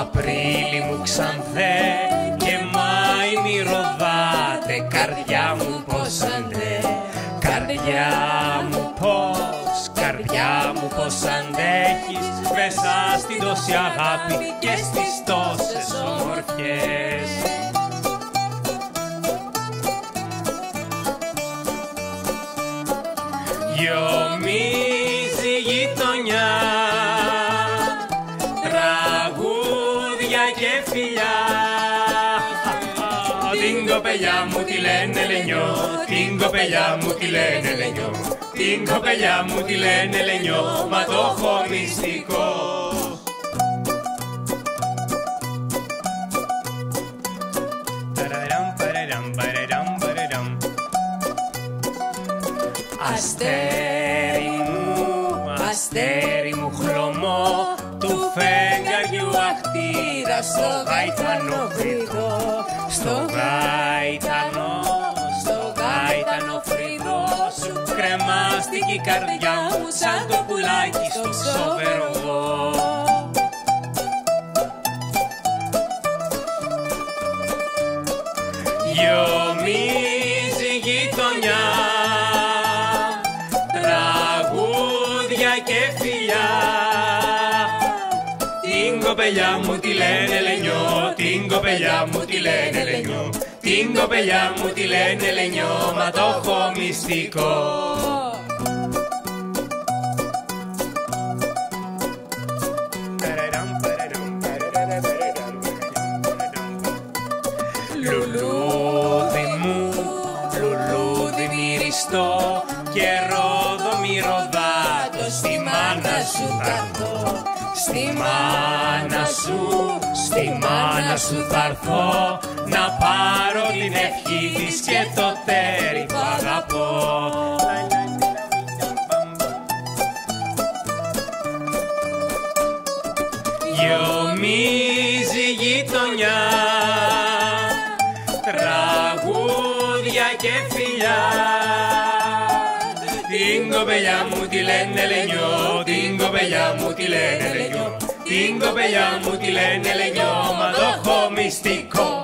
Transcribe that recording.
Απρίλη μου ξανθέ και Μάη μη ροδάτε Καρδιά μου πως αντέ, καρδιά μου πως Καρδιά μου πως αντέχεις. Μέσα στην τόση αγάπη και στις τόσες ομορφιές. Γιομίζει η γειτονιά και φιλιά. Την κοπελιά μου τη λένε Λενιό, την κοπελιά μου τη λένε Λενιό. Την κοπελιά μου τη λένε Λενιό, μα το έχω μυστικό. Παραραμ, παραραμ, παραραμ, παραραμ. Αστέρι μου, αστέρι αχτήρα στο γαϊτανό φρύδο στο γαϊτανό, στο γαϊτανό φρύδο σου κρεμάστηκε η καρδιά μου σαν το πουλάκι στο ξοβεργό Γιομίζει η γειτονιά κοπελιά μου τη λένε Λενιό, την κοπελιά μου τη λένε Λενιό Την κοπελιά μου τη λένε Λενιό, μα το έχω μυστικό Παραραμ, παραραμ, παραραραραραραμ, παραραμ. Λουλούδι μου, λουλούδι μυριστό και ρόδο μη ροδάτο στη μάνα σου θα έρθω στη μάνα σου, στη μάνα σου θα έρθω να πάρω την ευχή της και το τέρι που αγαπώ. Γιομίζει η γειτονιά τραγούδια και φιλιά Την κοπελιά μου τη λένε Λενιό, την κοπελιά μου τη λένε Λενιό Την κοπελιά μου τη λένε Λενιό, μα το έχω μυστικό